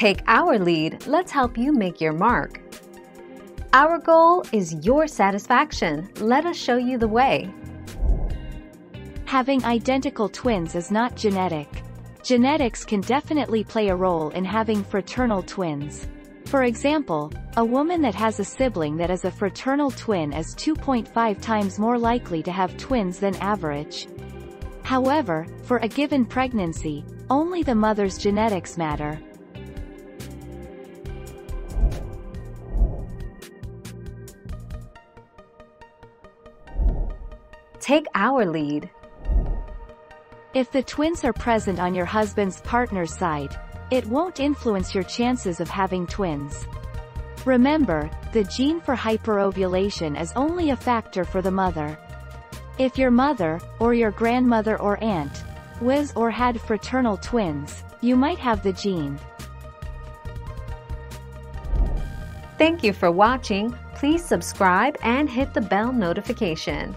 Take our lead, let's help you make your mark. Our goal is your satisfaction. Let us show you the way. Having identical twins is not genetic. Genetics can definitely play a role in having fraternal twins. For example, a woman that has a sibling that is a fraternal twin is 2.5 times more likely to have twins than average. However, for a given pregnancy, only the mother's genetics matter. Take our lead. If the twins are present on your husband's partner's side, it won't influence your chances of having twins. Remember, the gene for hyperovulation is only a factor for the mother. If your mother, or your grandmother or aunt, was or had fraternal twins, you might have the gene. Thank you for watching. Please subscribe and hit the bell notification.